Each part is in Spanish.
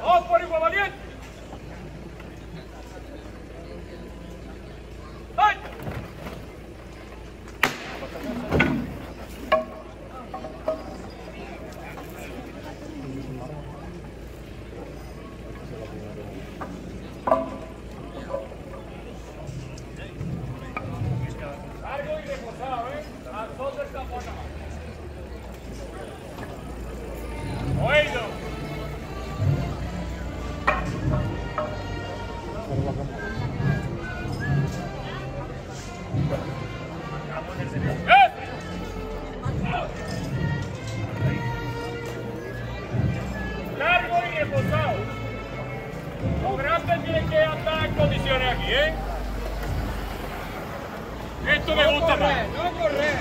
¡Vamos por igual valiente! Los grandes tienen que andar en condiciones aquí, ¿eh? Esto me gusta más. No correr.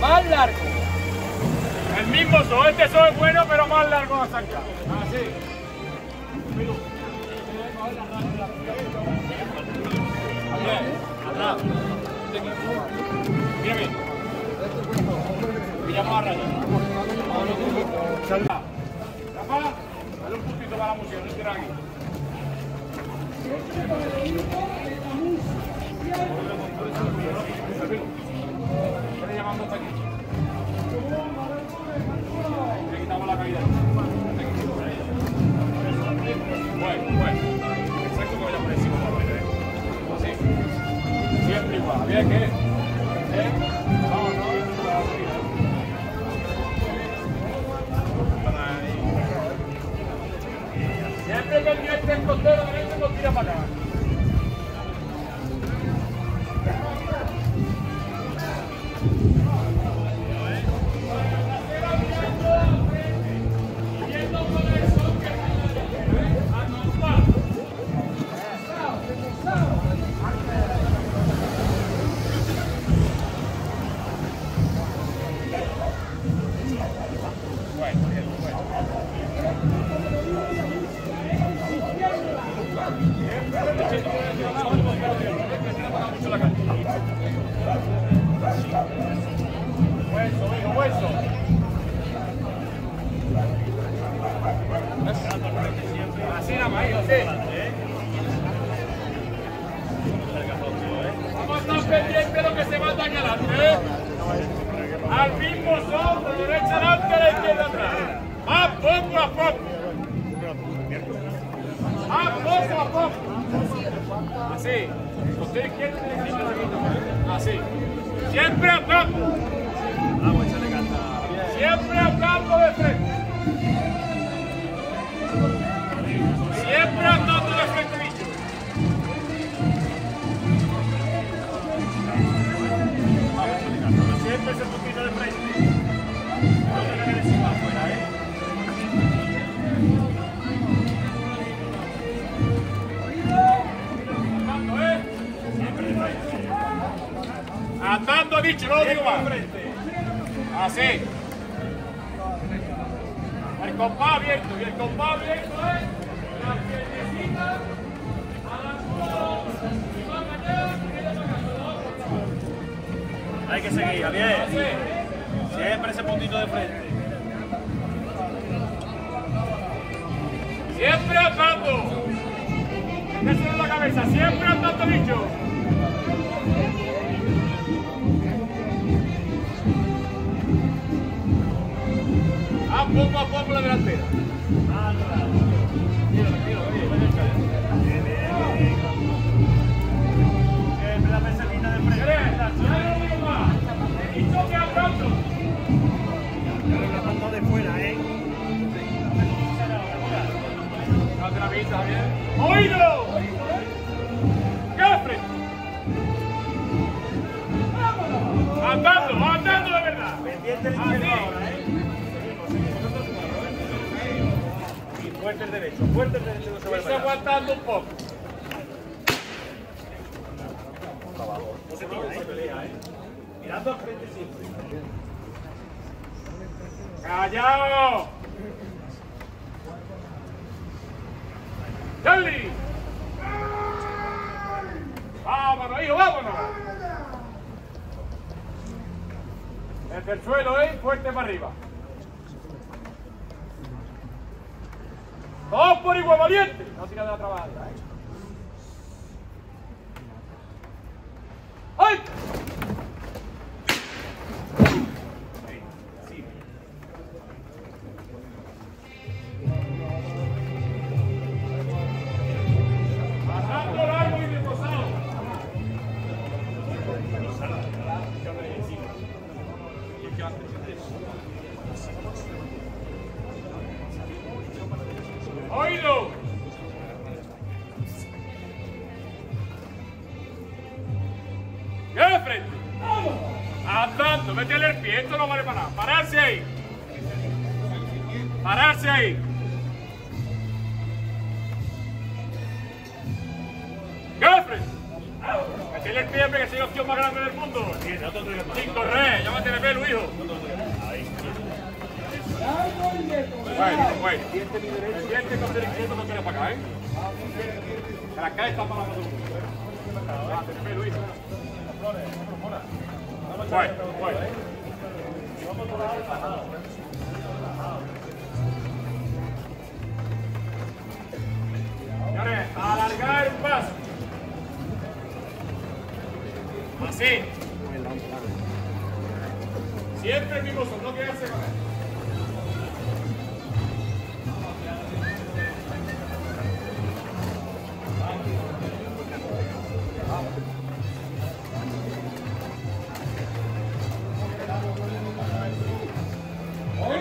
Más largo. El mismo so, este so es bueno, pero más largo a sacar. Así. Atrás. Mira bien. Mira más raya. Salva. Rafa, dale un puntito para la música, no estoy aquí. Llamando. Le quitamos la caída. Bueno, bueno. Por. Siempre igual. El diente el costero derecho tira para. Vamos a estar pendientes de lo que se va a dañar adelante. Al mismo son, de derecha adelante, a la izquierda atrás. Más poco a poco. Más poco a poco. Así. Usted izquierdo tiene que Así. Siempre andando. Siempre andando de frente. Dicho, no digo más. Así. El compás abierto. Y el compás abierto es la piernecita a la. Hay que seguir, Javier. Siempre ese puntito de frente. Siempre andando. Eso en la cabeza. Siempre andando, dicho. Poco a poco la delantera. Siempre la pesadita de de fuera, ¿eh? ¡Oído! Andando, andando de verdad. Pendiente el Así. izquierdo ahora, ¿eh? Fuerte el derecho, fuerte el derecho, no se Está aguantando un poco. No se tira, ¿eh? Pelea, ¿eh? Mirando al frente siempre. ¡Callao! ¡Charlie! ¡Vámonos, hijo, vámonos! Desde el suelo, ¿eh? Fuerte para arriba. Todos por igual valiente. No tira de la trabada. ¡Ay! Bajando largo y reposado. ¡Oído! ¡Bien de frente! Andando, métele el pie, esto no vale para nada. Pararse ahí. Pararse ahí. ¡Bien de frente! Métele el pie, que soy la opción más grande del mundo. Sin correr, llámate pelo, hijo. Bueno. El el no para acá, ¿eh? La calle está para la hijo. Bueno, bueno. Señores, alargar un paso. Así. Siempre el mismo son, no quedarse con él.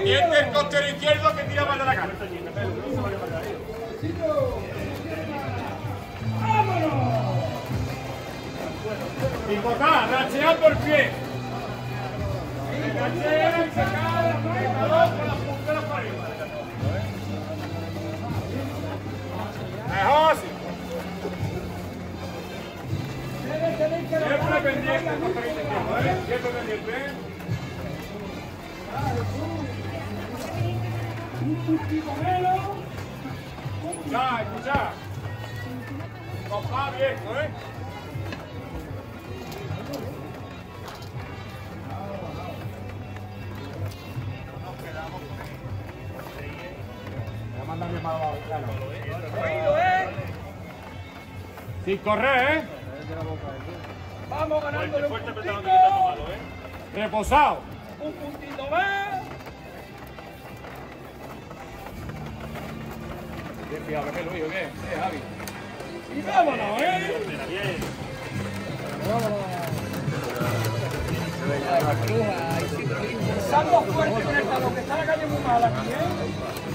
Pendiente el costero izquierdo que tira de la cara. Picotar, rachear por pie. Rachea sacar para arriba. Mejor. Siempre pendiente ¿eh? Pendiente, ¿eh? Escuchá. Papá viejo, ¿eh? ¿eh? Sin correr, ¿eh? Vamos ganándole un puntito. ¿eh? Reposado. Un puntito más. Bien fijado, que Luis, ¿eh? Mira, bien. Salgo fuerte con el talón, que está la calle muy mala aquí, ¿eh?